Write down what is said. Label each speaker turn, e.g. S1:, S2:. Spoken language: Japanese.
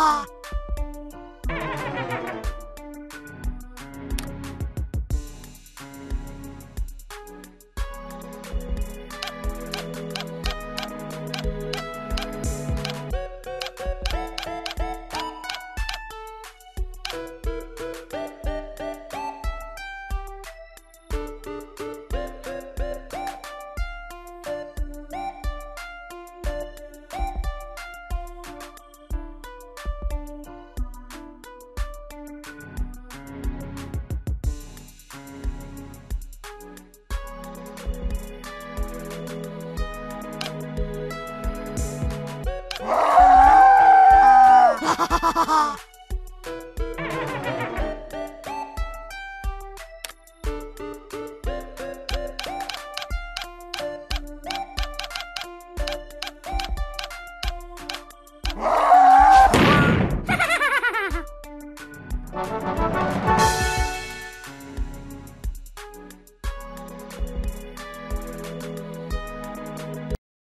S1: あ